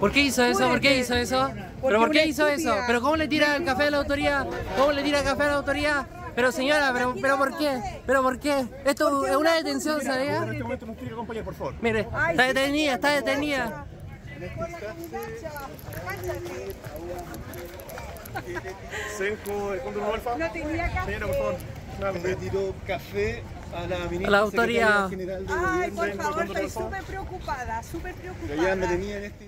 ¿Por qué hizo eso? ¿Por qué hizo eso? ¿Pero por qué hizo eso? ¿Pero cómo le tira el café a la autoridad? ¿Cómo le tira el café a la autoridad? Pero señora, pero, pero ¿por qué? ¿Pero por qué? Esto es una detención, ¿sabía? En este momento nos tiene acompañar, por favor. Mire, está detenida, está detenida. Senjo, el Alfa. No tenía café. Señora, por favor. Le tiró café a la ministra A la autoridad. general de Ay, por favor, estoy súper preocupada, súper preocupada. ya me tenía en este